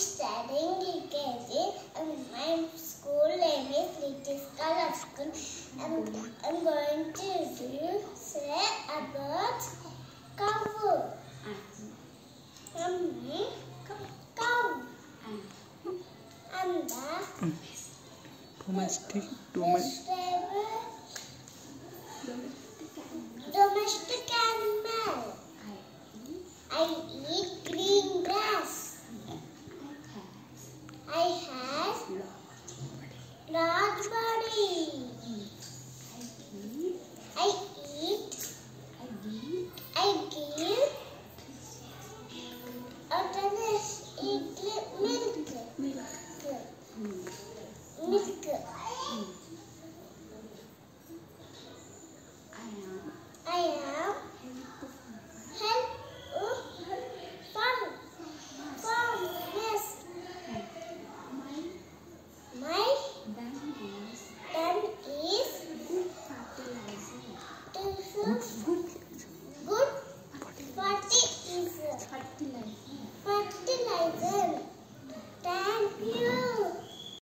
Studying UKG and my school name is Litiska School. I'm, I'm going to do say about cow. Mummy, cow. And the Domestic, domestic. vegetable, domestic animal. I eat. மிஸ்க்கு I am. My is good fertilizer. Fertilizer. Fertilizer.